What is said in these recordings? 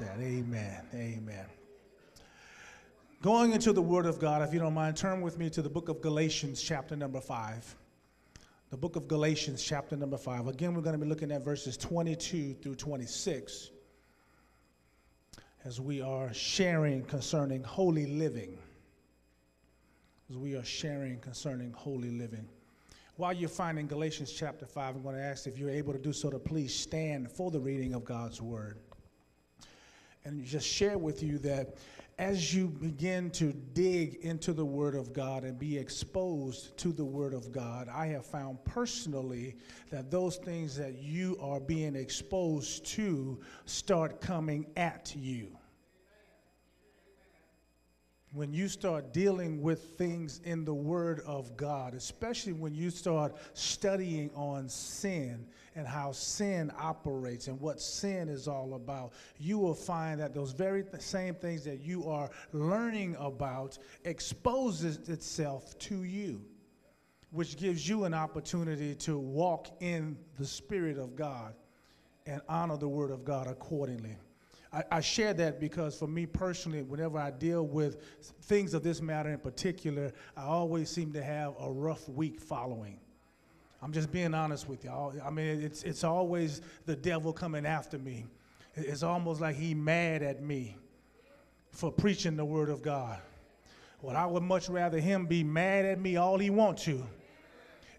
that. Amen. Amen. Going into the Word of God, if you don't mind, turn with me to the book of Galatians, chapter number 5. The book of Galatians, chapter number 5. Again, we're going to be looking at verses 22 through 26 as we are sharing concerning holy living. As we are sharing concerning holy living. While you're finding Galatians chapter 5, I'm going to ask if you're able to do so to please stand for the reading of God's word. And just share with you that as you begin to dig into the Word of God and be exposed to the Word of God, I have found personally that those things that you are being exposed to start coming at you. When you start dealing with things in the Word of God, especially when you start studying on sin and how sin operates and what sin is all about, you will find that those very th- same things that you are learning about exposes itself to you, which gives you an opportunity to walk in the Spirit of God and honor the Word of God accordingly. I, I, share that because for me personally, whenever I deal with things of this matter in particular, I always seem to have a rough week following. I'm just being honest with y'all. I mean, it's, it's always the devil coming after me. It's almost like he mad at me for preaching the word of God. Well, I would much rather him be mad at me all he want to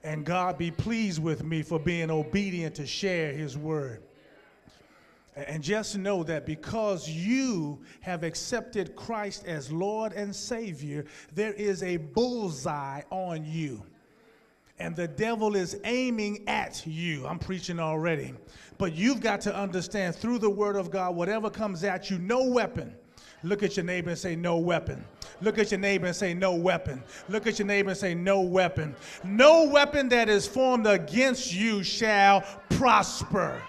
and God be pleased with me for being obedient to share his word. And just know that because you have accepted Christ as Lord and Savior, there is a bullseye on you. And the devil is aiming at you. I'm preaching already. But you've got to understand through the Word of God, whatever comes at you, no weapon. Look at your neighbor and say, No weapon. Look at your neighbor and say, No weapon. Look at your neighbor and say, No weapon. No weapon that is formed against you shall prosper.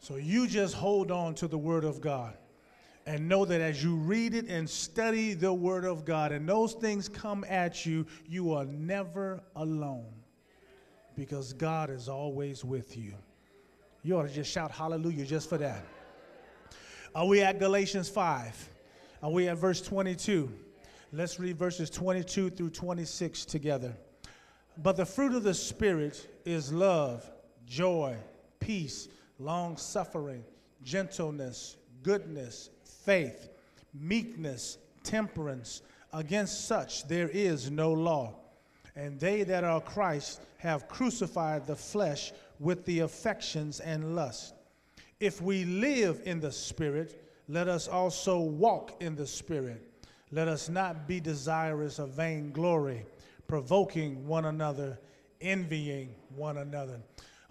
So you just hold on to the Word of God and know that as you read it and study the Word of God and those things come at you, you are never alone because God is always with you. You ought to just shout hallelujah just for that. Are we at Galatians 5? Are we at verse 22? Let's read verses 22 through 26 together. But the fruit of the Spirit is love, joy, peace long suffering, gentleness, goodness, faith, meekness, temperance. Against such there is no law. And they that are Christ have crucified the flesh with the affections and lust. If we live in the Spirit, let us also walk in the Spirit. Let us not be desirous of vainglory, provoking one another, envying one another.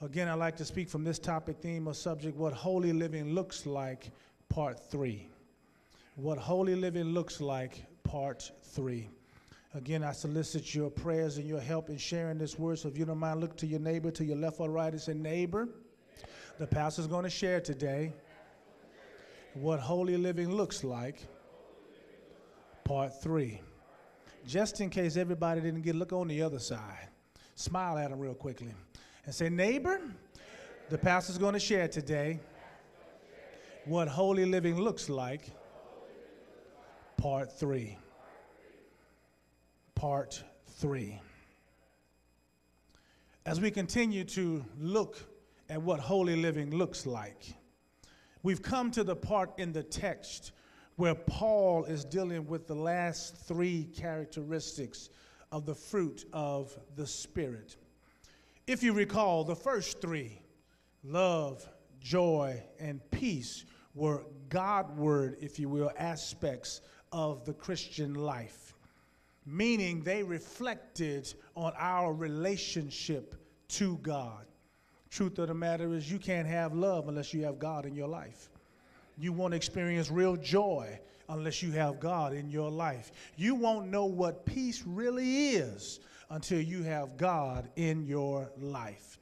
Again, I'd like to speak from this topic, theme, or subject what holy living looks like, part three. What holy living looks like, part three. Again, I solicit your prayers and your help in sharing this word. So if you don't mind, look to your neighbor, to your left or right, and say, Neighbor, the pastor's going to share today what holy living looks like, part three. Just in case everybody didn't get, look on the other side. Smile at them real quickly and say, Neighbor, the pastor's going to share today what holy living looks like, part three. Part three. As we continue to look at what holy living looks like, we've come to the part in the text where Paul is dealing with the last three characteristics of the fruit of the Spirit. If you recall, the first three love, joy, and peace were Godward, if you will, aspects of the Christian life, meaning they reflected on our relationship to God. Truth of the matter is, you can't have love unless you have God in your life. You won't experience real joy unless you have God in your life. You won't know what peace really is until you have God in your life.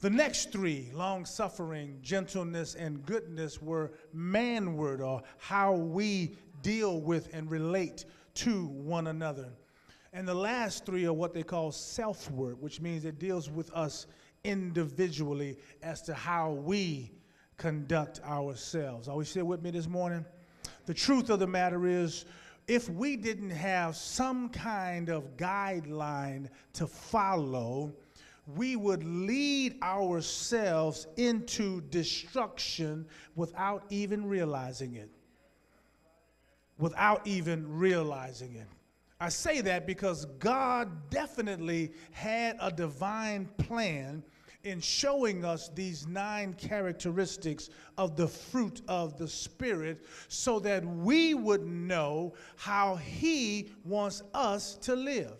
The next three, long suffering, gentleness, and goodness, were manward, or how we deal with and relate to one another. And the last three are what they call selfward, which means it deals with us individually as to how we conduct ourselves. Are we still with me this morning? The truth of the matter is, if we didn't have some kind of guideline to follow, we would lead ourselves into destruction without even realizing it. Without even realizing it. I say that because God definitely had a divine plan in showing us these nine characteristics of the fruit of the Spirit so that we would know how He wants us to live.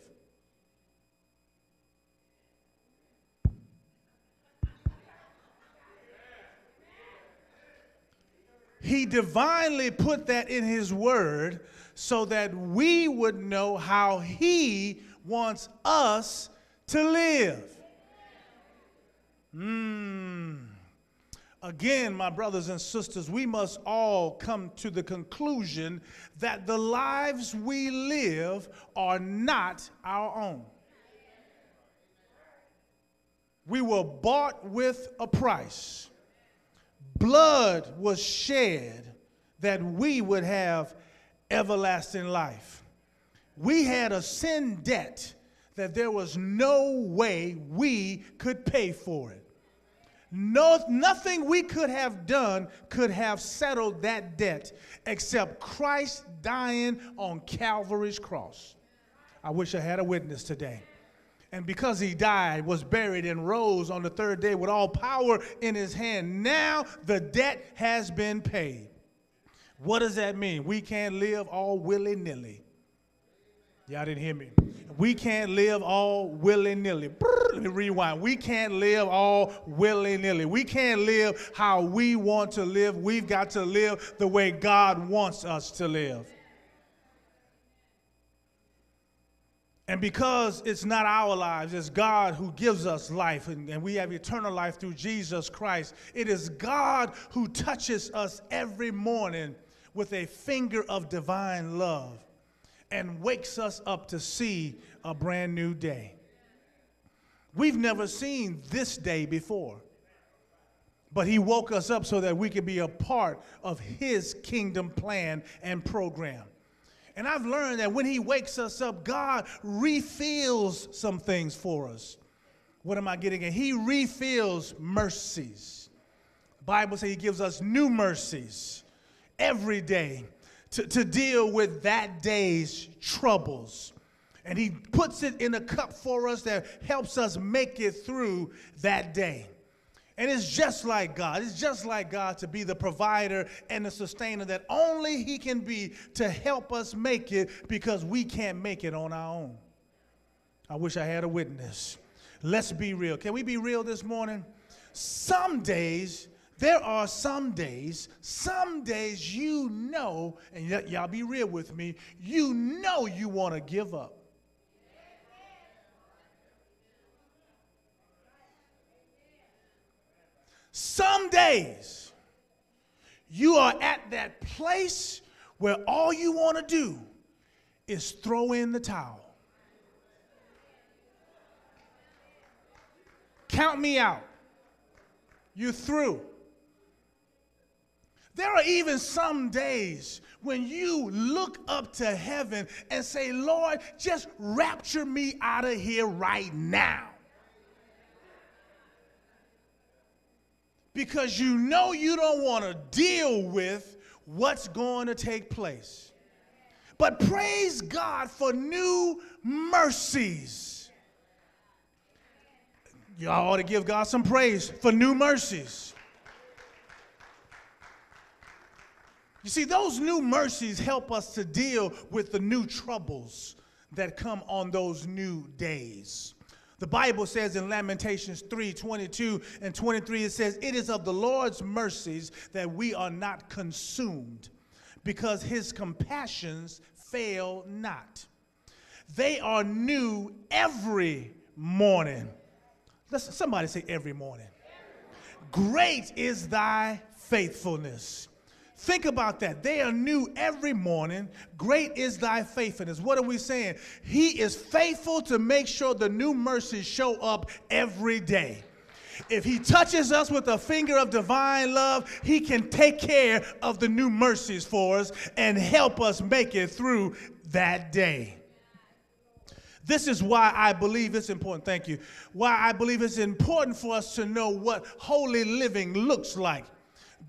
He divinely put that in His Word so that we would know how He wants us to live. Mm. Again, my brothers and sisters, we must all come to the conclusion that the lives we live are not our own. We were bought with a price. Blood was shed that we would have everlasting life. We had a sin debt that there was no way we could pay for it. No, nothing we could have done could have settled that debt except Christ dying on Calvary's cross. I wish I had a witness today. And because he died, was buried, and rose on the third day with all power in his hand, now the debt has been paid. What does that mean? We can't live all willy nilly. Y'all didn't hear me. We can't live all willy nilly. Let me rewind. We can't live all willy nilly. We can't live how we want to live. We've got to live the way God wants us to live. And because it's not our lives, it's God who gives us life, and, and, we have eternal life through Jesus Christ. It is God who touches us every morning with a finger of divine love and wakes us up to see a brand new day. We've never seen this day before. But he woke us up so that we could be a part of his kingdom plan and program. And I've learned that when he wakes us up, God refills some things for us. What am I getting at? He refills mercies. The Bible says he gives us new mercies every day to, to deal with that day's troubles. And he puts it in a cup for us that helps us make it through that day. And it's just like God. It's just like God to be the provider and the sustainer that only He can be to help us make it because we can't make it on our own. I wish I had a witness. Let's be real. Can we be real this morning? Some days there are some days, some days you know, and y'all be real with me, you know you want to give up. Some days you are at that place where all you want to do is throw in the towel. Count me out. You through. There are even some days when you look up to heaven and say, Lord, just rapture me out of here right now. Because you know you don't want to deal with what's going to take place. But praise God for new mercies. Y'all ought to give God some praise for new mercies. You see, those new mercies help us to deal with the new troubles that come on those new days. The Bible says in Lamentations 3 22 and 23, it says, It is of the Lord's mercies that we are not consumed, because his compassions fail not. They are new every morning. Listen, somebody say, Every morning. Great is thy faithfulness. Think about that. They are new every morning. Great is thy faithfulness. What are we saying? He is faithful to make sure the new mercies show up every day. If he touches us with a finger of divine love, he can take care of the new mercies for us and help us make it through that day. This is why I believe it's important. Thank you. Why I believe it's important for us to know what holy living looks like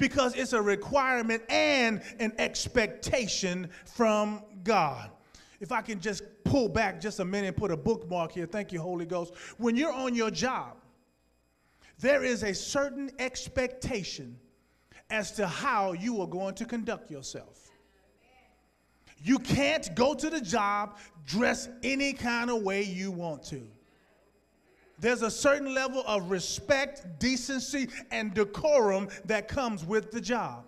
because it's a requirement and an expectation from God. If I can just pull back just a minute and put a bookmark here. Thank you, Holy Ghost. When you're on your job, there is a certain expectation as to how you are going to conduct yourself. You can't go to the job dress any kind of way you want to. There's a certain level of respect, decency, and decorum that comes with the job.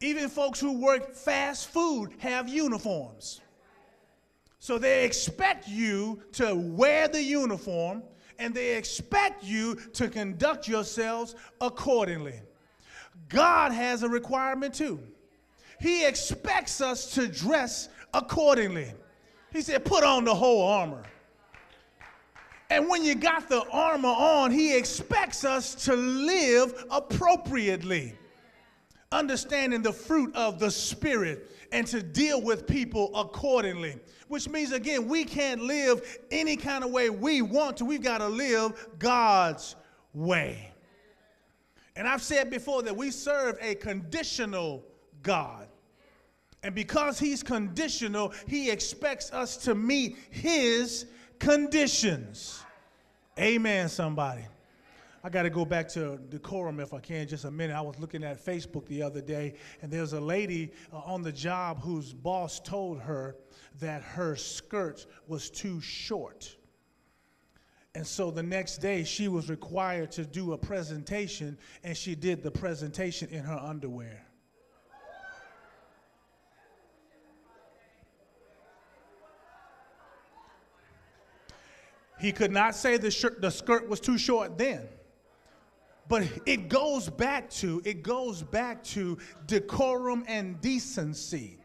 Even folks who work fast food have uniforms. So they expect you to wear the uniform and they expect you to conduct yourselves accordingly. God has a requirement too. He expects us to dress accordingly. He said, put on the whole armor. And when you got the armor on, he expects us to live appropriately, understanding the fruit of the Spirit and to deal with people accordingly. Which means, again, we can't live any kind of way we want to. We've got to live God's way. And I've said before that we serve a conditional God. And because He's conditional, He expects us to meet His conditions. Amen, somebody. I got to go back to decorum if I can just a minute. I was looking at Facebook the other day, and there's a lady uh, on the job whose boss told her that her skirt was too short. And so the next day, she was required to do a presentation, and she did the presentation in her underwear. He could not say the, the skirt was too short then. But it goes back to, it goes back to decorum and decency.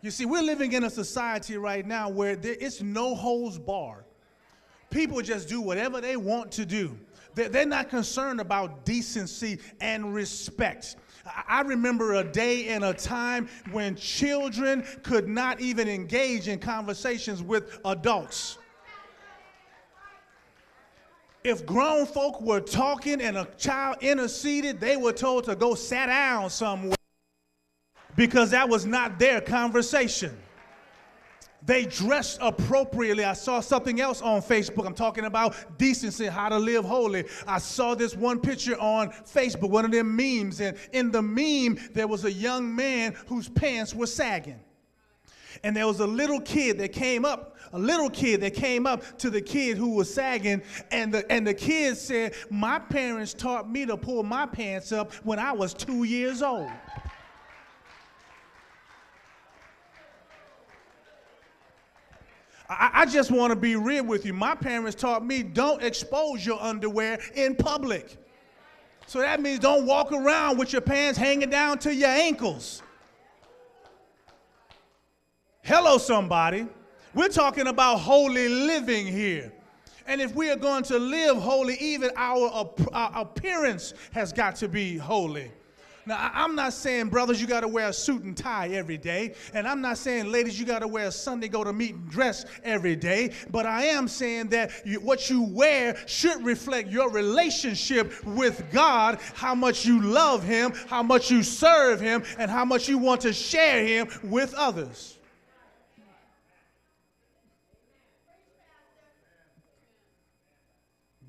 You see, we're living in a society right now where there is no holds barred. People just do whatever they want to do. They're not concerned about decency and respect. I remember a day and a time when children could not even engage in conversations with adults if grown folk were talking and a child interceded, they were told to go sit down somewhere because that was not their conversation. They dressed appropriately. I saw something else on Facebook. I'm talking about decency, how to live holy. I saw this one picture on Facebook, one of them memes, and in the meme, there was a young man whose pants were sagging. And there was a little kid that came up, a little kid that came up to the kid who was sagging, and the, and the kid said, My parents taught me to pull my pants up when I was two years old. I, I just want to be real with you. My parents taught me don't expose your underwear in public. So that means don't walk around with your pants hanging down to your ankles. Hello, somebody. We're talking about holy living here. And if we are going to live holy, even our, our appearance has got to be holy. Now, I'm not saying, brothers, you got to wear a suit and tie every day. And I'm not saying, ladies, you got to wear a Sunday go to meet and dress every day. But I am saying that you, what you wear should reflect your relationship with God, how much you love Him, how much you serve Him, and how much you want to share Him with others.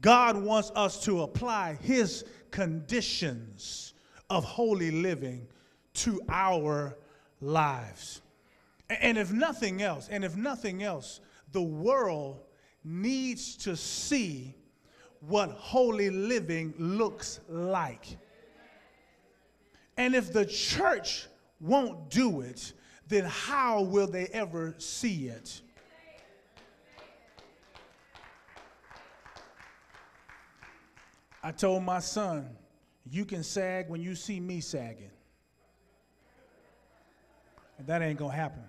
God wants us to apply His conditions of holy living to our lives. And if nothing else, and if nothing else, the world needs to see what holy living looks like. And if the church won't do it, then how will they ever see it? I told my son, you can sag when you see me sagging. And that ain't gonna happen.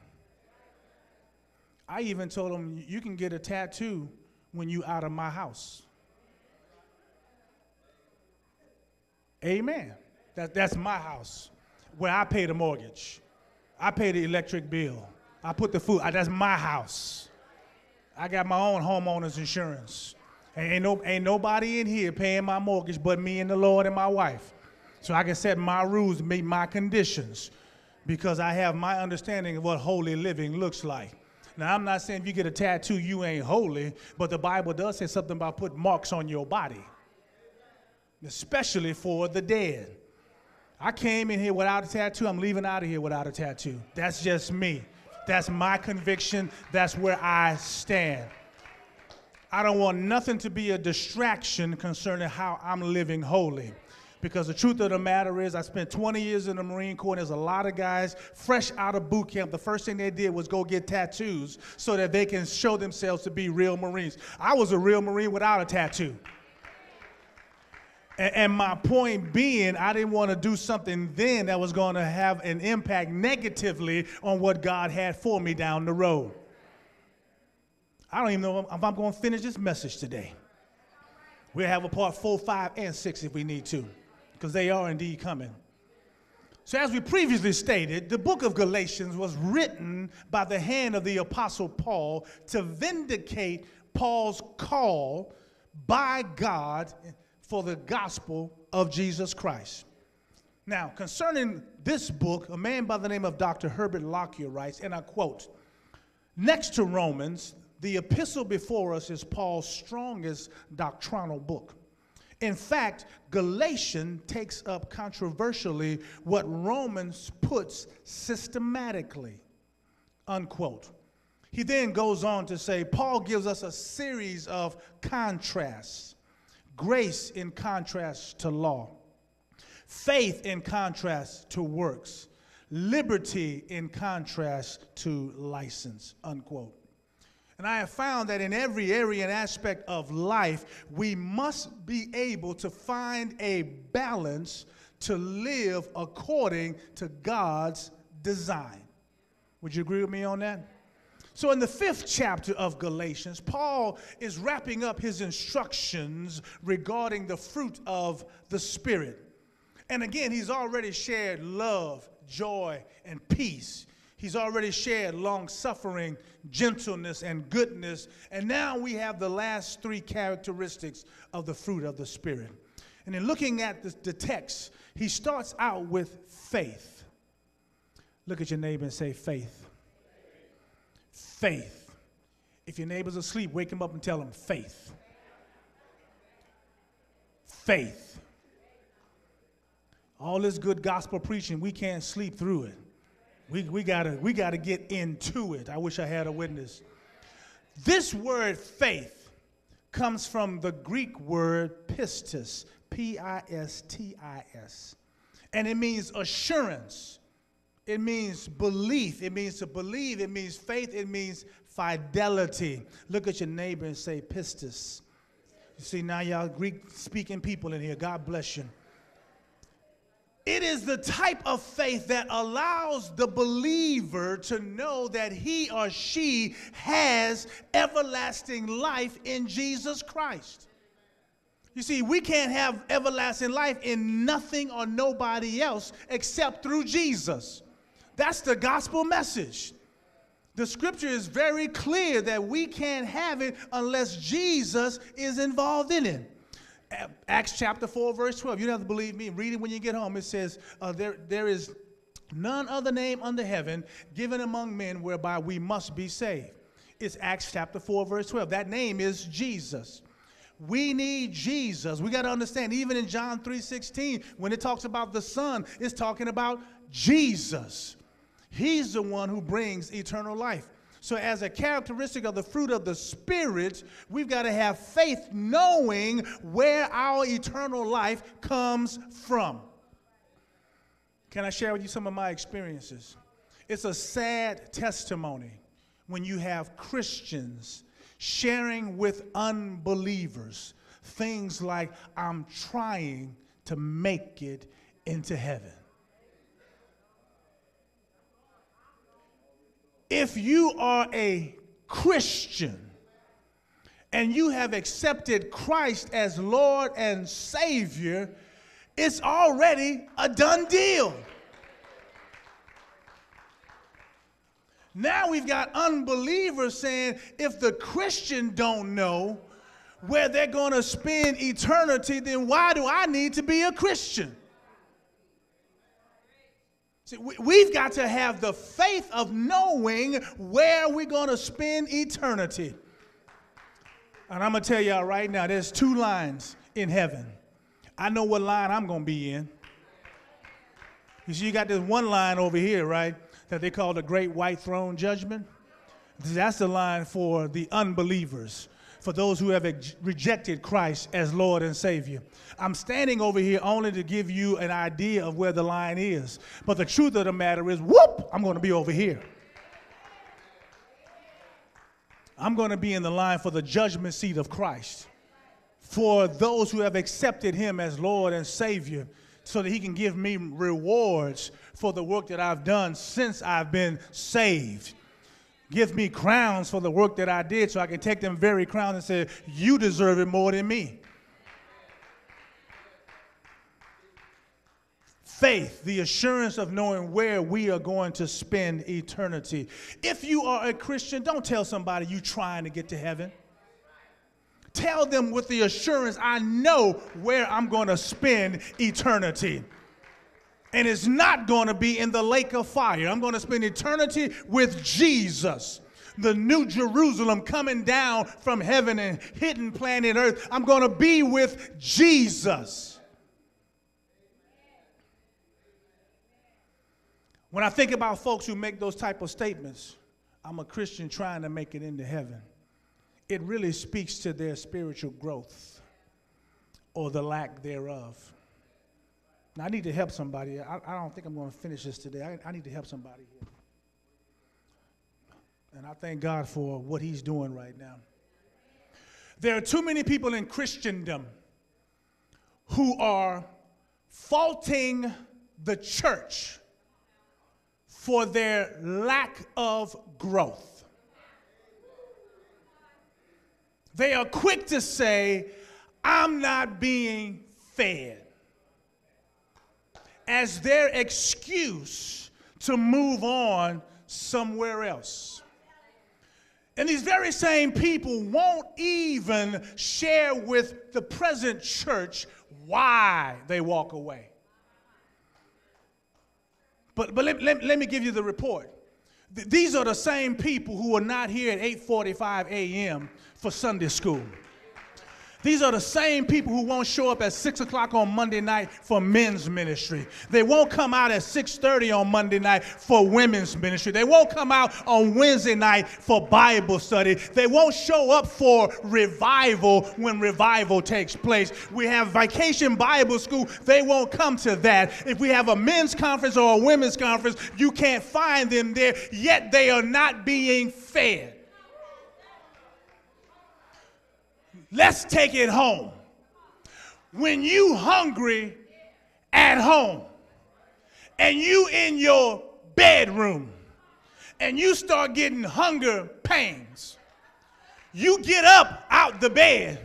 I even told him, you can get a tattoo when you out of my house. Amen. That, that's my house where I pay the mortgage. I pay the electric bill. I put the food, that's my house. I got my own homeowner's insurance. Ain't, no, ain't nobody in here paying my mortgage but me and the Lord and my wife. So I can set my rules, meet my conditions, because I have my understanding of what holy living looks like. Now, I'm not saying if you get a tattoo, you ain't holy, but the Bible does say something about putting marks on your body, especially for the dead. I came in here without a tattoo. I'm leaving out of here without a tattoo. That's just me. That's my conviction. That's where I stand. I don't want nothing to be a distraction concerning how I'm living holy. Because the truth of the matter is, I spent 20 years in the Marine Corps, and there's a lot of guys fresh out of boot camp. The first thing they did was go get tattoos so that they can show themselves to be real Marines. I was a real Marine without a tattoo. And, my point being, I didn't want to do something then that was going to have an impact negatively on what God had for me down the road. I don't even know if I'm going to finish this message today. We'll have a part four, five, and six if we need to, because they are indeed coming. So, as we previously stated, the book of Galatians was written by the hand of the Apostle Paul to vindicate Paul's call by God for the gospel of Jesus Christ. Now, concerning this book, a man by the name of Dr. Herbert Lockyer writes, and I quote Next to Romans, the epistle before us is Paul's strongest doctrinal book. In fact, Galatians takes up controversially what Romans puts systematically. Unquote. He then goes on to say Paul gives us a series of contrasts grace in contrast to law, faith in contrast to works, liberty in contrast to license, unquote. And I have found that in every area and aspect of life, we must be able to find a balance to live according to God's design. Would you agree with me on that? So, in the fifth chapter of Galatians, Paul is wrapping up his instructions regarding the fruit of the Spirit. And again, he's already shared love, joy, and peace. He's already shared long suffering, gentleness, and goodness. And now we have the last three characteristics of the fruit of the Spirit. And in looking at the, the text, he starts out with faith. Look at your neighbor and say, faith faith. If your neighbor's asleep, wake him up and tell him faith. Faith. All this good gospel preaching, we can't sleep through it. We, we, gotta, we gotta get into it. I wish I had a witness. This word faith comes from the Greek word pistis, P I S T I S. And it means assurance, it means belief. It means to believe. It means faith. It means fidelity. Look at your neighbor and say pistis. You see, now y'all Greek speaking people in here. God bless you. It is the type of faith that allows the believer to know that he or she has everlasting life in Jesus Christ. You see, we can't have everlasting life in nothing or nobody else except through Jesus. That's the gospel message. The scripture is very clear that we can't have it unless Jesus is involved in it. Acts chapter 4, verse 12. You don't have to believe me. Read it when you get home. It says, uh, there, there is none other name under heaven given among men whereby we must be saved. It's Acts chapter 4, verse 12. That name is Jesus. We need Jesus. We got to understand, even in John 3 16, when it talks about the Son, it's talking about Jesus. He's the one who brings eternal life. So, as a characteristic of the fruit of the Spirit, we've got to have faith knowing where our eternal life comes from. Can I share with you some of my experiences? It's a sad testimony when you have Christians sharing with unbelievers things like, I'm trying to make it into heaven. If you are a Christian and you have accepted Christ as Lord and Savior, It's already a done deal. Now we've got unbelievers saying if the Christian don't know where they're going to spend eternity, then why do I need to be a Christian? See, we've got to have the faith of knowing where we're going to spend eternity. And I'm going to tell y'all right now there's two lines in heaven. I know what line I'm going to be in. You see, you got this one line over here, right? that they call the Great White Throne Judgment. That's the line for the unbelievers, for those who have rejected Christ as Lord and Savior. I'm standing over here only to give you an idea of where the line is. But the truth of the matter is, whoop, I'm going to be over here. I'm going to be in the line for the judgment seat of Christ. For those who have accepted him as Lord and Savior, so that he can give me rewards for the work that I've done since I've been saved. Give me crowns for the work that I did so I can take them very crowns and say, You deserve it more than me. Faith, the assurance of knowing where we are going to spend eternity. If you are a Christian, don't tell somebody you trying to get to heaven. Tell them with the assurance I know where I'm going to spend eternity and it's not going to be in the lake of fire. I'm going to spend eternity with Jesus. The new Jerusalem coming down from heaven and hidden planet earth. I'm going to be with Jesus. When I think about folks who make those type of statements, I'm a Christian trying to make it into heaven. It really speaks to their spiritual growth or the lack thereof. Now, I need to help somebody. I, I don't think I'm going to finish this today. I, I need to help somebody here. And I thank God for what He's doing right now. There are too many people in Christendom who are faulting the church for their lack of growth. They are quick to say, I'm not being fed as their excuse to move on somewhere else. And these very same people won't even share with the present church why they walk away. But, but let, let, let me give you the report. Th- these are the same people who are not here at 8:45 a.m. for Sunday school. These are the same people who won't show up at 6 o'clock on Monday night for men's ministry. They won't come out at 6.30 on Monday night for women's ministry. They won't come out on Wednesday night for Bible study. They won't show up for revival when revival takes place. We have vacation Bible school. They won't come to that. If we have a men's conference or a women's conference, you can't find them there, yet they are not being fed. Let's take it home. When you hungry at home and you in your bedroom and you start getting hunger pains, you get up out the bed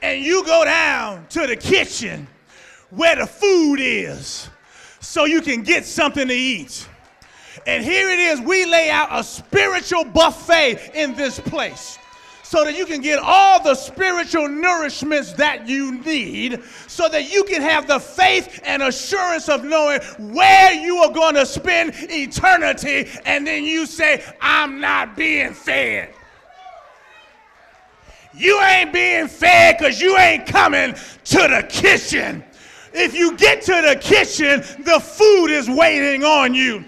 and you go down to the kitchen where the food is so you can get something to eat. And here it is, we lay out a spiritual buffet in this place so that you can get all the spiritual nourishments that you need, so that you can have the faith and assurance of knowing where you are going to spend eternity, and then you say, I'm not being fed. You ain't being fed because you ain't coming to the kitchen. If you get to the kitchen, the food is waiting on you.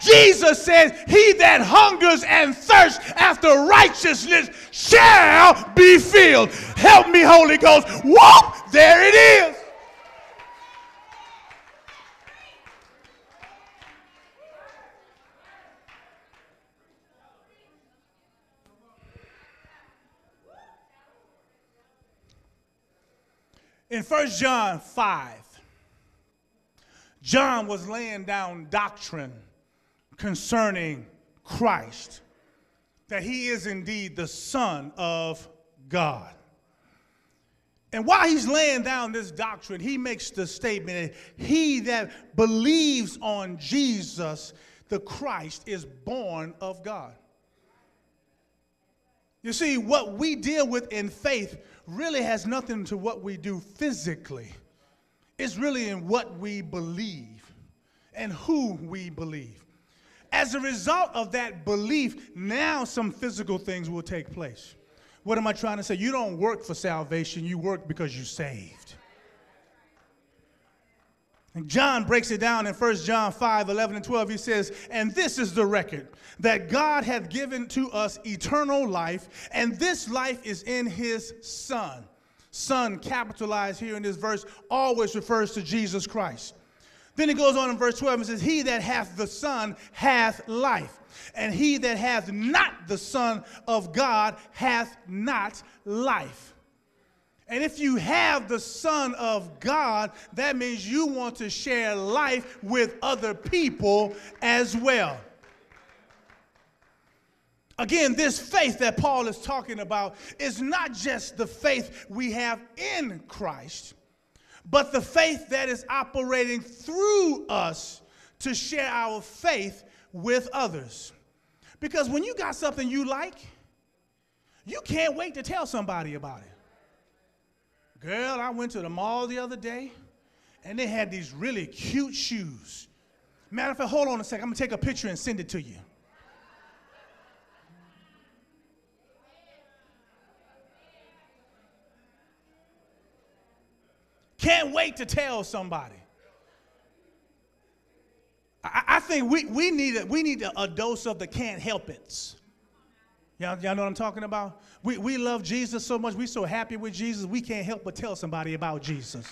Jesus says, He that hungers and thirsts after righteousness shall be filled. Help me, Holy Ghost. Whoop! There it is. In 1 John 5, John was laying down doctrine concerning Christ, that he is indeed the Son of God. And while he's laying down this doctrine, he makes the statement that he that believes on Jesus, the Christ, is born of God. You see, what we deal with in faith really has nothing to what we do physically. It's really in what we believe and who we believe. As a result of that belief, now some physical things will take place. What am I trying to say? You don't work for salvation, you work because you're saved. And John breaks it down in 1 John 5 11 and 12. He says, And this is the record that God hath given to us eternal life, and this life is in his Son. Son, capitalized here in this verse, always refers to Jesus Christ. Then he goes on in verse 12 and says, He that hath the Son hath life, and he that hath not the Son of God hath not life. And if you have the Son of God, that means you want to share life with other people as well. Again, this faith that Paul is talking about is not just the faith we have in Christ, but the faith that is operating through us to share our faith with others. Because when you got something you like, you can't wait to tell somebody about it. Girl, I went to the mall the other day and they had these really cute shoes. Matter of fact, hold on a second. I'm gonna take a picture and send it to you. Can't wait to tell somebody. I, I think we, we need, a, we need a, a dose of the can't help it's. Y'all, y'all know what I'm talking about? We, we love Jesus so much. We're so happy with Jesus, we can't help but tell somebody about Jesus.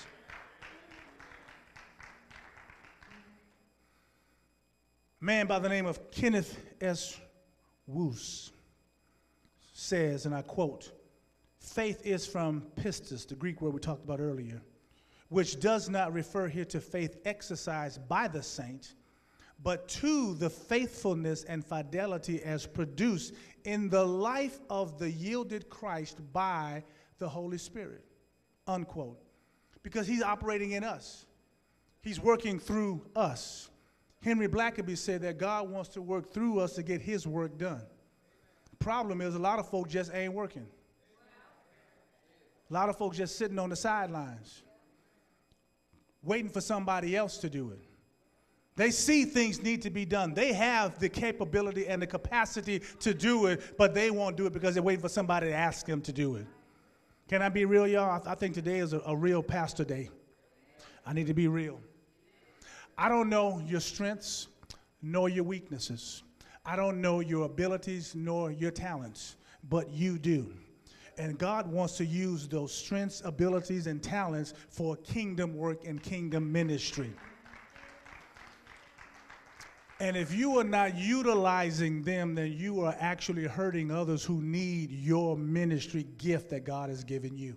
Man by the name of Kenneth S. Wuest says, and I quote, faith is from pistis, the Greek word we talked about earlier which does not refer here to faith exercised by the saint, but to the faithfulness and fidelity as produced in the life of the yielded Christ by the Holy Spirit. Unquote. Because he's operating in us, he's working through us. Henry Blackaby said that God wants to work through us to get his work done. Problem is, a lot of folks just ain't working. A lot of folks just sitting on the sidelines waiting for somebody else to do it. They see things need to be done. They have the capability and the capacity to do it, but they won't do it because they're waiting for somebody to ask them to do it. Can I be real, y'all? I, think today is a, a real pastor day. I need to be real. I don't know your strengths nor your weaknesses. I don't know your abilities nor your talents, but you do. And God wants to use those strengths, abilities, and talents for kingdom work and kingdom ministry. And if you are not utilizing them, then you are actually hurting others who need your ministry gift that God has given you.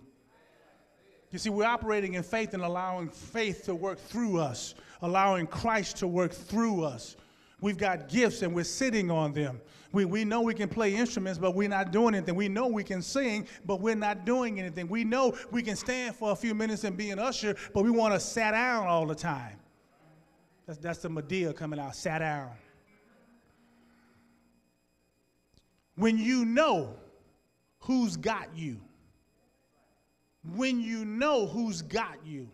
You see, we're operating in faith and allowing faith to work through us, allowing Christ to work through us. We've got gifts and we're sitting on them. We, we know we can play instruments, but we're not doing anything. We know we can sing, but we're not doing anything. We know we can stand for a few minutes and be an usher, but we want to sat down all the time. That's, that's the Madea coming out, sat down. When you know who's got you, when you know who's got you,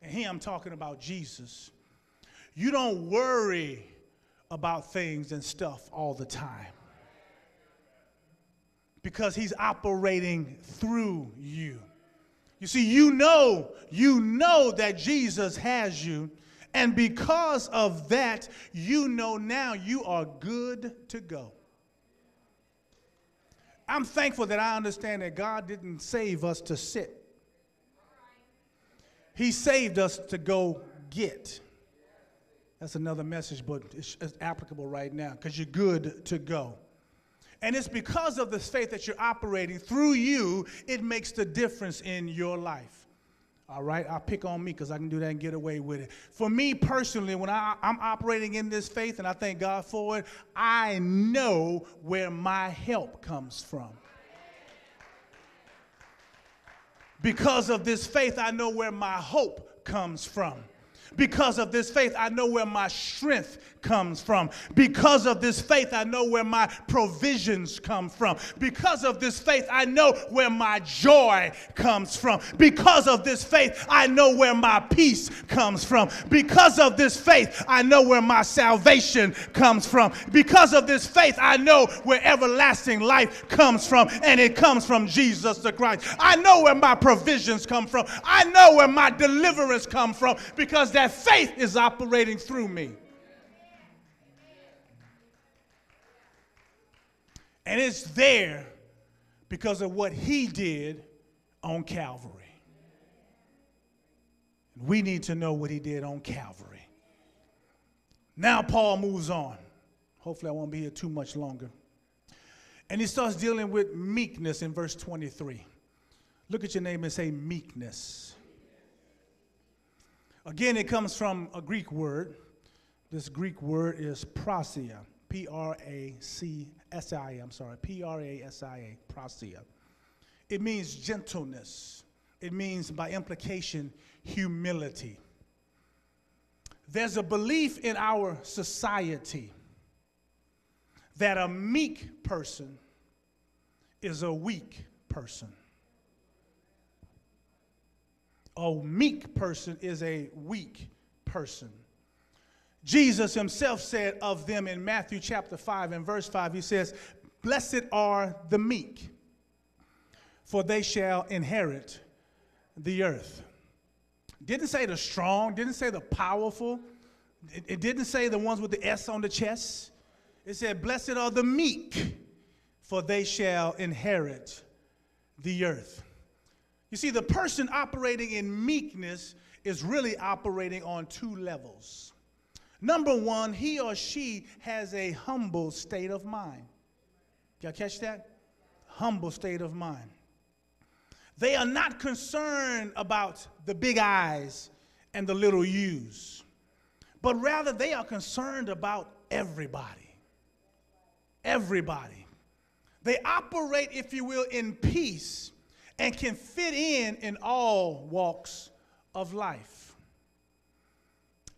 and here I'm talking about Jesus, you don't worry about things and stuff all the time because he's operating through you. You see, you know, you know that Jesus has you, and because of that, you know now you are good to go. I'm thankful that I understand that God didn't save us to sit. He saved us to go get. That's another message, but it's, it's applicable right now because you're good to go. And it's because of this faith that you're operating through you, it makes the difference in your life. All right, I'll pick on me because I can do that and get away with it. For me personally, when I, am operating in this faith and I thank God for it, I know where my help comes from. Because of this faith, I know where my hope comes from. Because of this faith, I know where my strength comes from. Because of this faith, I know where my provisions come from. Because of this faith, I know where my joy comes from. Because of this faith, I know where my peace comes from. Because of this faith, I know where my salvation comes from. Because of this faith, I know where everlasting life comes from, and it comes from Jesus the Christ. I know where my provisions come from. I know where my deliverance come from because that faith is operating through me. And it's there because of what he did on Calvary. We need to know what he did on Calvary. Now, Paul moves on. Hopefully, I won't be here too much longer. And he starts dealing with meekness in verse 23. Look at your name and say meekness. Again, it comes from a Greek word. This Greek word is prasia. P R A C S I A, I'm sorry, P R A S I A, prasia. It means gentleness, it means by implication, humility. There's a belief in our society that a meek person is a weak person. A meek person is a weak person. Jesus himself said of them in Matthew chapter 5 and verse 5, he says, Blessed are the meek, for they shall inherit the earth. Didn't say the strong, didn't say the powerful, it, it didn't say the ones with the S on the chest. It said, Blessed are the meek, for they shall inherit the earth. You see, the person operating in meekness is really operating on two levels. Number one, he or she has a humble state of mind. Y'all catch that? Humble state of mind. They are not concerned about the big I's and the little U's, but rather they are concerned about everybody. Everybody. They operate, if you will, in peace and can fit in in all walks of life.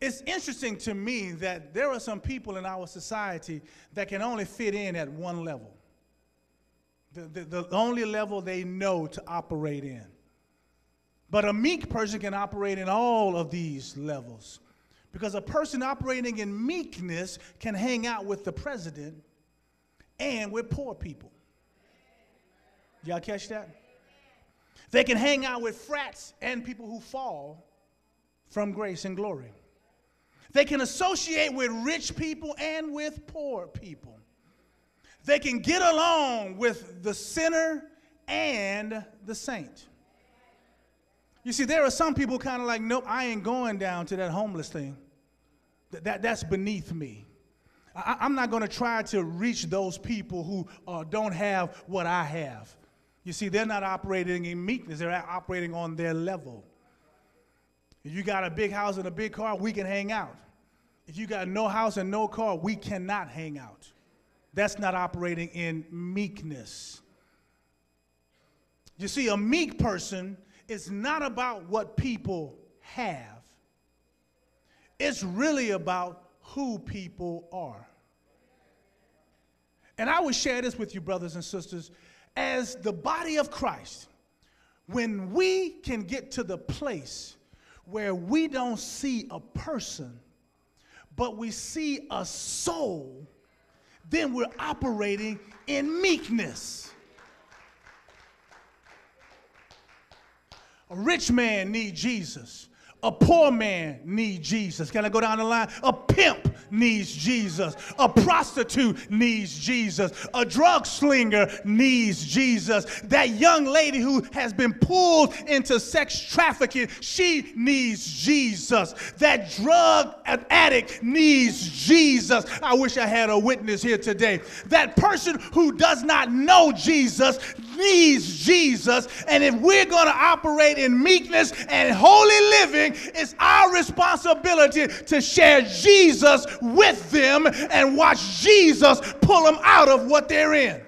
It's interesting to me that there are some people in our society that can only fit in at one level, the, the, the only level they know to operate in. But a meek person can operate in all of these levels. Because a person operating in meekness can hang out with the president and with poor people. Y'all catch that? They can hang out with frats and people who fall from grace and glory. They can associate with rich people and with poor people. They can get along with the sinner and the saint. You see, there are some people kind of like, nope, I ain't going down to that homeless thing. That, that that's beneath me. I, am not going to try to reach those people who uh, don't have what I have. You see, they're not operating in meekness, they're operating on their level. If you got a big house and a big car, we can hang out. If you got no house and no car, we cannot hang out. That's not operating in meekness. You see, a meek person is not about what people have, it's really about who people are. And I would share this with you, brothers and sisters, as the body of Christ, when we can get to the place where we don't see a person, but we see a soul, then we're operating in meekness. A rich man needs Jesus. A poor man needs Jesus. Can I go down the line? A pimp needs Jesus. A prostitute needs Jesus. A drug slinger needs Jesus. That young lady who has been pulled into sex trafficking, she needs Jesus. That drug addict needs Jesus. I wish I had a witness here today. That person who does not know Jesus needs Jesus. And if we're going to operate in meekness and holy living, it's our responsibility to share Jesus with them and watch Jesus pull them out of what they're in.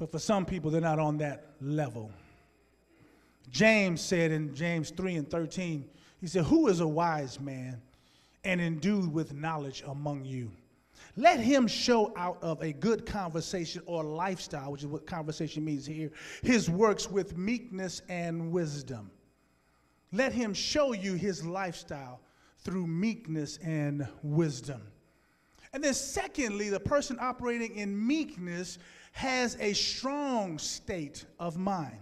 But for some people, they're not on that level. James said in James 3 and 13, he said, Who is a wise man and endued with knowledge among you? Let him show out of a good conversation or lifestyle, which is what conversation means here, his works with meekness and wisdom. Let him show you his lifestyle through meekness and wisdom. And then, secondly, the person operating in meekness has a strong state of mind.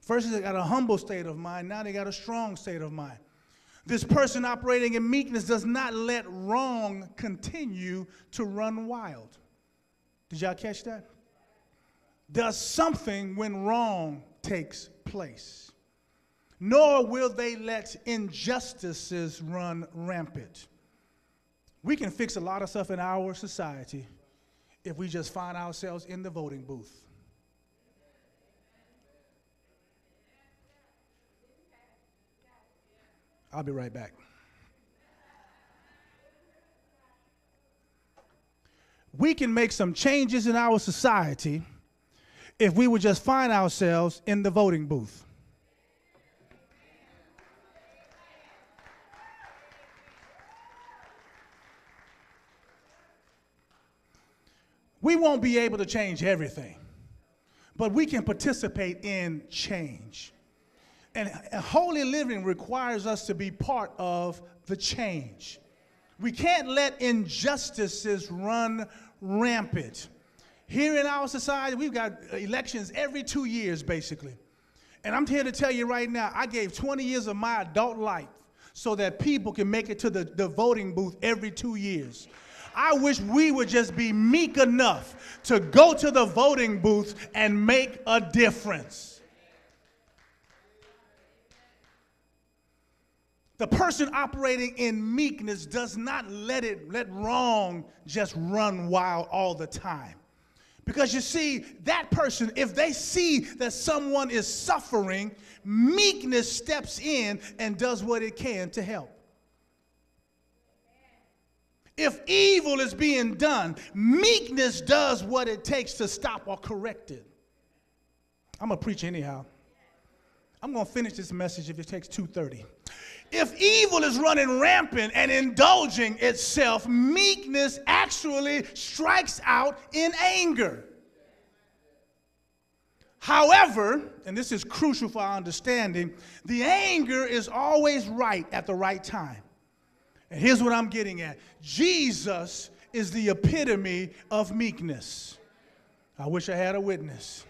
First, they got a humble state of mind, now they got a strong state of mind. This person operating in meekness does not let wrong continue to run wild. Did y'all catch that? Does something when wrong takes place. Nor will they let injustices run rampant. We can fix a lot of stuff in our society if we just find ourselves in the voting booth. I'll be right back. We can make some changes in our society if we would just find ourselves in the voting booth. We won't be able to change everything, but we can participate in change. And holy living requires us to be part of the change. We can't let injustices run rampant. Here in our society, we've got elections every two years, basically. And I'm here to tell you right now, I gave 20 years of my adult life so that people can make it to the, the voting booth every two years. I wish we would just be meek enough to go to the voting booth and make a difference. The person operating in meekness does not let it let wrong just run wild all the time. Because you see, that person, if they see that someone is suffering, meekness steps in and does what it can to help. If evil is being done, meekness does what it takes to stop or correct it. I'm going to preach anyhow. I'm going to finish this message if it takes 2:30. If evil is running rampant and indulging itself, meekness actually strikes out in anger. However, and this is crucial for our understanding, the anger is always right at the right time. And here's what I'm getting at Jesus is the epitome of meekness. I wish I had a witness.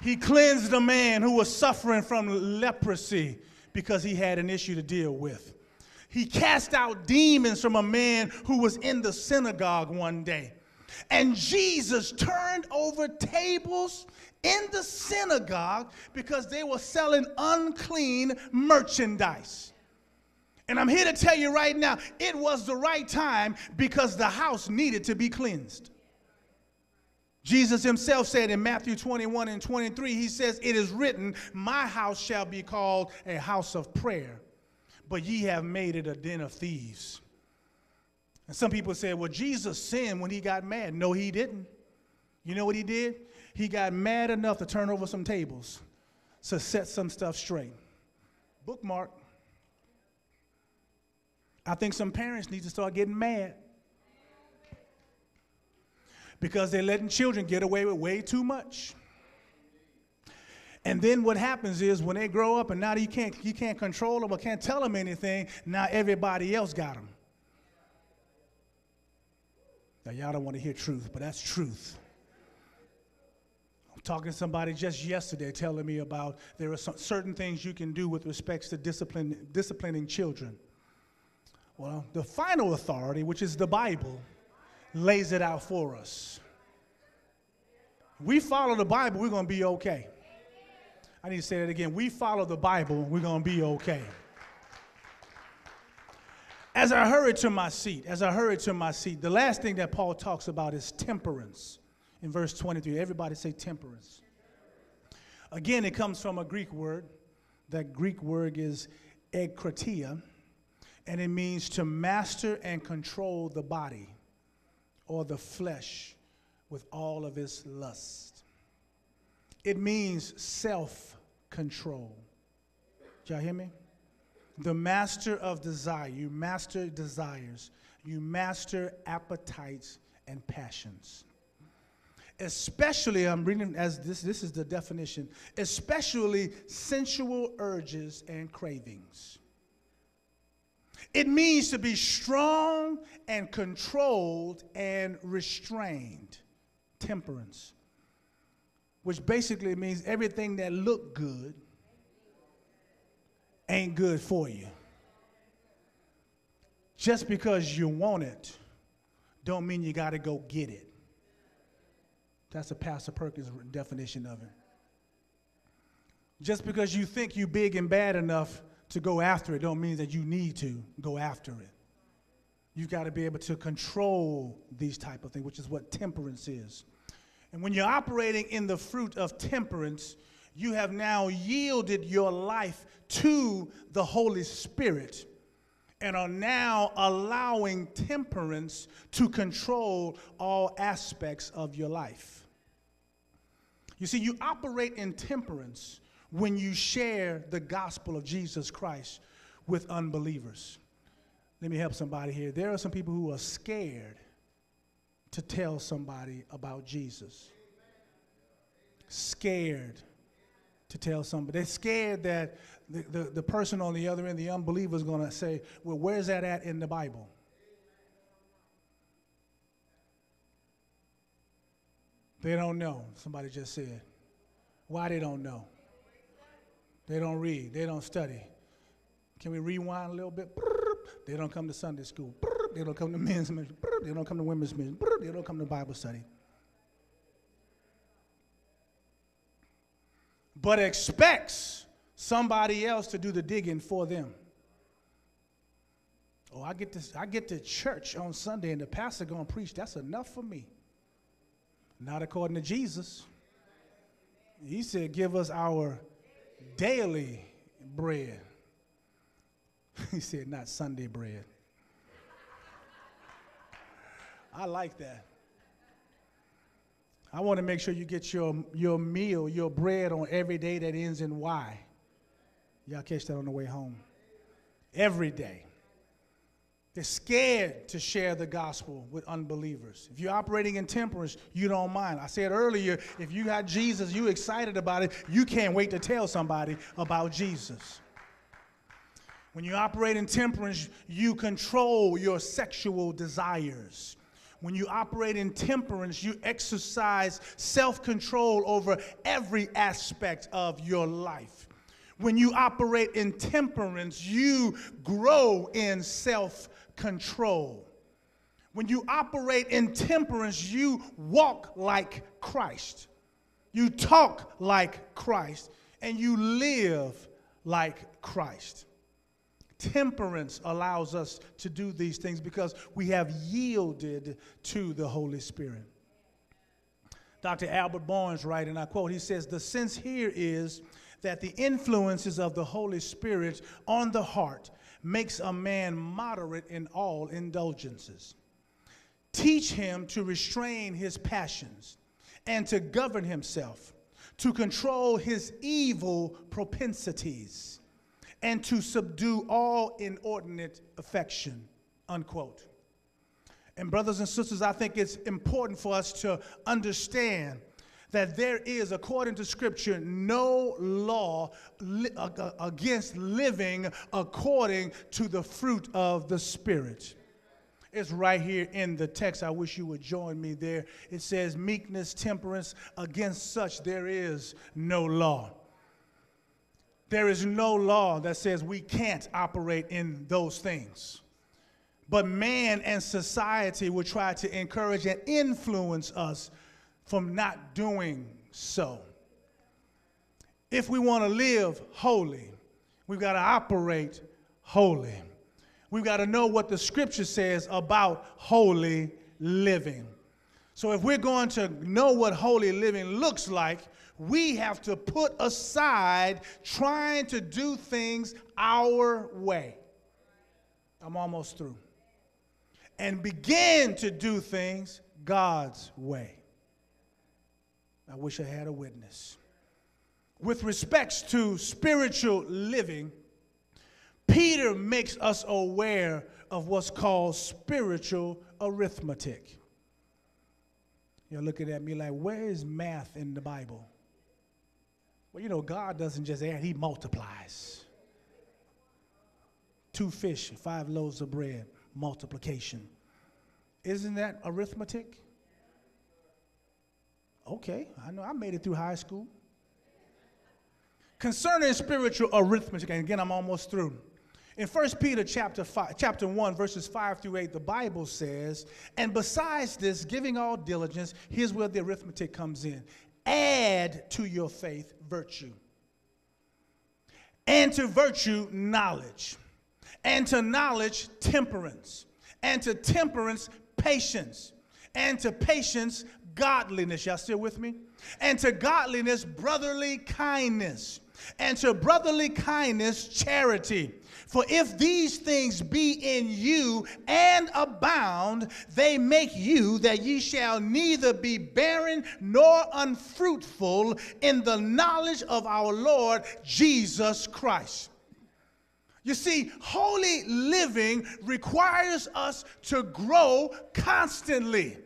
He cleansed a man who was suffering from leprosy because he had an issue to deal with. He cast out demons from a man who was in the synagogue one day. And Jesus turned over tables in the synagogue because they were selling unclean merchandise. And I'm here to tell you right now, it was the right time because the house needed to be cleansed. Jesus himself said in Matthew 21 and 23, he says, It is written, My house shall be called a house of prayer, but ye have made it a den of thieves. And some people say, Well, Jesus sinned when he got mad. No, he didn't. You know what he did? He got mad enough to turn over some tables to set some stuff straight. Bookmark. I think some parents need to start getting mad because they're letting children get away with way too much. And then what happens is when they grow up and now you can't, you can't control them or can't tell them anything, now everybody else got them. Now, y'all don't want to hear truth, but that's truth. I'm talking to somebody just yesterday telling me about there are some, certain things you can do with respects to discipline, disciplining children. Well, the final authority, which is the Bible, lays it out for us. We follow the Bible, we're going to be okay. I need to say that again. We follow the Bible, we're going to be okay. As I hurried to my seat, as I hurried to my seat, the last thing that Paul talks about is temperance in verse 23. Everybody say temperance. Again, it comes from a Greek word. That Greek word is ekkratia, and it means to master and control the body or the flesh with all of its lust. It means self control. Y'all hear me? The master of desire. You master desires. You master appetites and passions. Especially, I'm reading as this, this is the definition, especially sensual urges and cravings. It means to be strong and controlled and restrained. Temperance. Which basically means everything that look good ain't good for you. Just because you want it don't mean you got to go get it. That's a Pastor Perkins definition of it. Just because you think you big and bad enough to go after it don't mean that you need to go after it. You've got to be able to control these type of things, which is what temperance is. And when you're operating in the fruit of temperance, you have now yielded your life to the Holy Spirit and are now allowing temperance to control all aspects of your life. You see, you operate in temperance when you share the gospel of Jesus Christ with unbelievers. Let me help somebody here. There are some people who are scared to tell somebody about Jesus. Scared to tell somebody. They're scared that the, the, the person on the other end, the unbeliever, is going to say, Well, where's that at in the Bible? They don't know, somebody just said. Why they don't know? They don't read. They don't study. Can we rewind a little bit? They don't come to Sunday school. They don't come to men's ministry. They don't come to women's ministry. They don't come to Bible study. But expects somebody else to do the digging for them. Oh, I get this, I get to church on Sunday and the pastor gonna preach. That's enough for me. Not according to Jesus. He said, give us our daily bread. he said, not Sunday bread. I like that. I want to make sure you get your, your meal, your bread on every day that ends in Y. Y'all catch that on the way home. Every day. They're scared to share the gospel with unbelievers. If you're operating in temperance, you don't mind. I said earlier, if you got Jesus, you excited about it, you can't wait to tell somebody about Jesus. When you operate in temperance, you control your sexual desires. When you operate in temperance, you exercise self control over every aspect of your life. When you operate in temperance, you grow in self control. When you operate in temperance, you walk like Christ. You talk like Christ. And you live like Christ. Temperance allows us to do these things because we have yielded to the Holy Spirit. Dr. Albert Barnes writes, and I quote, he says, The sense here is that the influences of the Holy Spirit on the heart makes a man moderate in all indulgences. Teach him to restrain his passions and to govern himself, to control his evil propensities, and to subdue all inordinate affection. Unquote. And, brothers and sisters, I think it's important for us to understand that there is, according to Scripture, no law li- against living according to the fruit of the Spirit. It's right here in the text. I wish you would join me there. It says, meekness, temperance, against such there is no law. There is no law that says we can't operate in those things. But man and society will try to encourage and influence us from not doing so. If we want to live holy, we've got to operate holy. We've got to know what the scripture says about holy living. So, if we're going to know what holy living looks like, we have to put aside trying to do things our way. I'm almost through. And begin to do things God's way. I wish I had a witness. with respects to spiritual living, Peter makes us aware of what's called spiritual arithmetic. You're looking at me like, where is math in the Bible? Well, you know, God doesn't just add, He multiplies. Two fish, five loaves of bread, multiplication. Isn't that arithmetic? Okay, I know I made it through high school. Concerning spiritual arithmetic, and again, I'm almost through. In 1 Peter chapter, five, chapter 1, verses 5 through 8, the Bible says, And besides this, giving all diligence, here's where the arithmetic comes in. Add to your faith virtue, and to virtue, knowledge, and to knowledge, temperance, and to temperance, patience, and to patience, godliness. Y'all still with me? And to godliness, brotherly kindness, and to brotherly kindness, charity. For if these things be in you and abound, they make you that ye shall neither be barren nor unfruitful in the knowledge of our Lord Jesus Christ. You see, holy living requires us to grow constantly.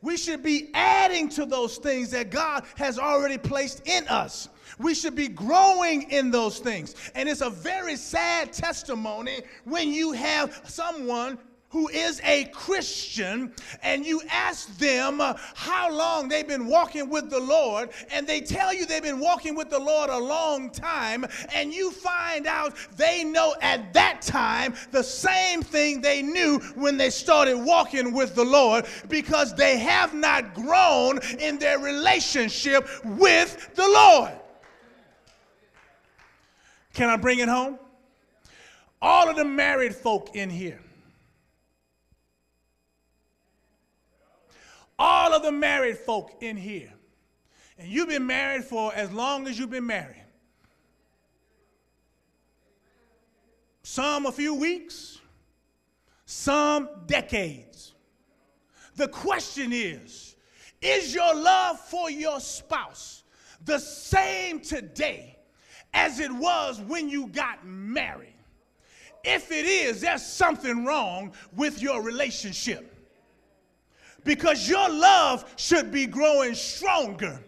We should be adding to those things that God has already placed in us. We should be growing in those things. And it's a very sad testimony when you have someone who is a Christian and you ask them uh, how long they've been walking with the Lord, and they tell you they've been walking with the Lord a long time, and you find out they know at that time the same thing they knew when they started walking with the Lord because they have not grown in their relationship with the Lord. Can I bring it home? All of the married folk in here all of the married folk in here, and you've been married for as long as you've been married, some a few weeks, some decades. The question is Is your love for your spouse the same today as it was when you got married? If it is, there's something wrong with your relationship because your love should be growing stronger.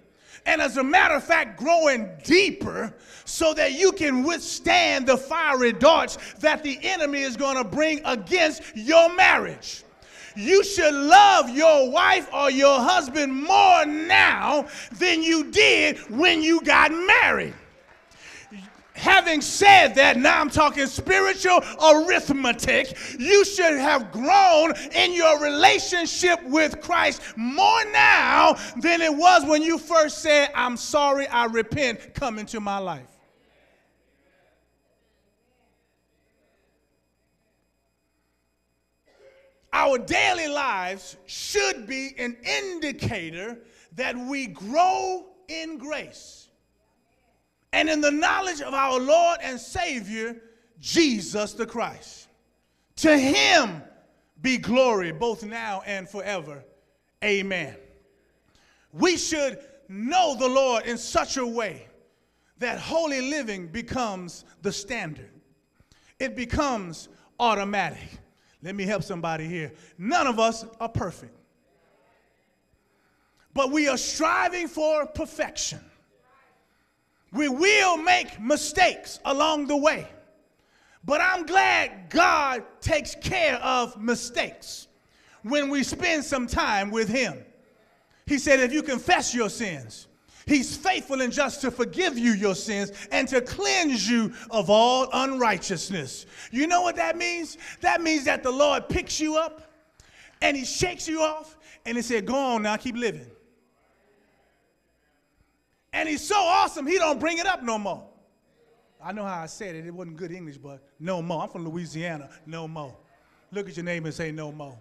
And as a matter of fact, growing deeper so that you can withstand the fiery darts that the enemy is going to bring against your marriage. You should love your wife or your husband more now than you did when you got married. Having said that, now I'm talking spiritual arithmetic. You should have grown in your relationship with Christ more now than it was when you first said, I'm sorry, I repent, come into my life. Our daily lives should be an indicator that we grow in grace and in the knowledge of our Lord and Savior, Jesus the Christ. To him be glory both now and forever. Amen. We should know the Lord in such a way that holy living becomes the standard. It becomes automatic. Let me help somebody here. None of us are perfect, but we are striving for perfection. We will make mistakes along the way. But I'm glad God takes care of mistakes when we spend some time with Him. He said, if you confess your sins, He's faithful and just to forgive you your sins and to cleanse you of all unrighteousness. You know what that means? That means that the Lord picks you up and He shakes you off and He said, Go on now, keep living. And he's so awesome, he don't bring it up no more. I know how I said it. It wasn't good English, but no more. I'm from Louisiana. No more. Look at your neighbor and say no more.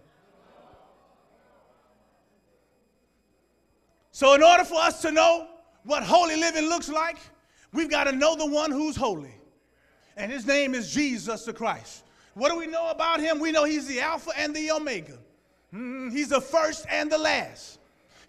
So, in order for us to know what holy living looks like, we've got to know the one who's holy. And his name is Jesus the Christ. What do we know about him? We know he's the Alpha and the Omega. Mm, he's the first and the last.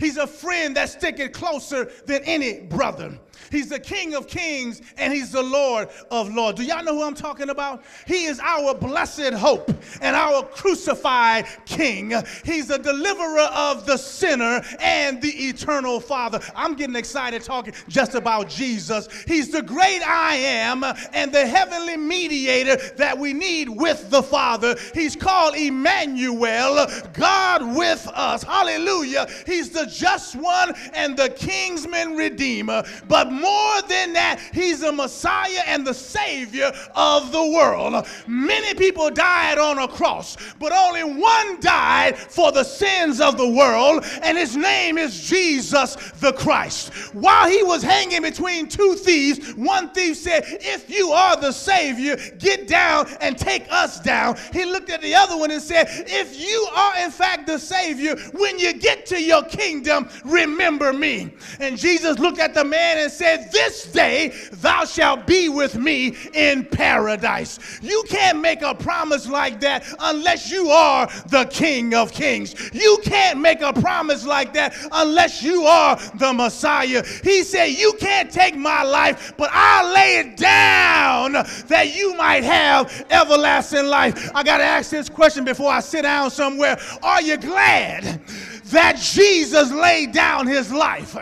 He's a friend that's sticking closer than any brother. He's the King of kings and he's the Lord of lords. Do y'all know who I'm talking about? He is our blessed hope and our crucified King. He's the deliverer of the sinner and the eternal Father. I'm getting excited talking just about Jesus. He's the great I am and the heavenly mediator that we need with the Father. He's called Emmanuel, God with us. Hallelujah. He's the just one and the kinsman redeemer. But more than that, he's the Messiah and the Savior of the world. Many people died on a cross, but only one died for the sins of the world, and his name is Jesus the Christ. While he was hanging between two thieves, one thief said, If you are the Savior, get down and take us down. He looked at the other one and said, If you are in fact the Savior, when you get to your kingdom, remember me. And Jesus looked at the man and said, This day thou shalt be with me in paradise. You can't make a promise like that unless you are the King of Kings. You can't make a promise like that unless you are the Messiah. He said, You can't take my life, but I'll lay it down that you might have everlasting life. I got to ask this question before I sit down somewhere. Are you glad that Jesus laid down his life?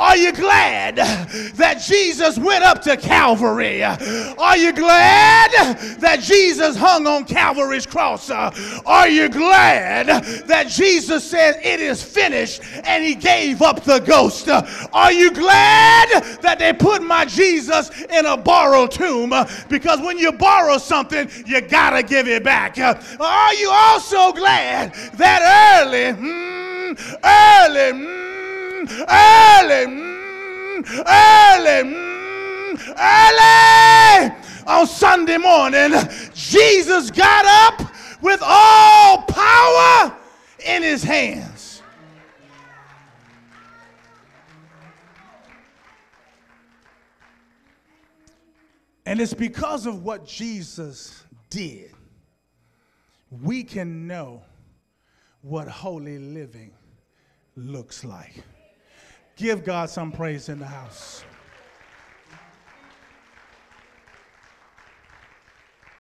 Are you glad that Jesus went up to Calvary? Are you glad that Jesus hung on Calvary's cross? Are you glad that Jesus said, It is finished and he gave up the ghost? Are you glad that they put my Jesus in a borrowed tomb? Because when you borrow something, you gotta give it back. Are you also glad that early, mm, early, mm, early, early, early on Sunday morning, Jesus got up with all power in his hands. And it's because of what Jesus did, we can know what holy living looks like. Give God some praise in the house.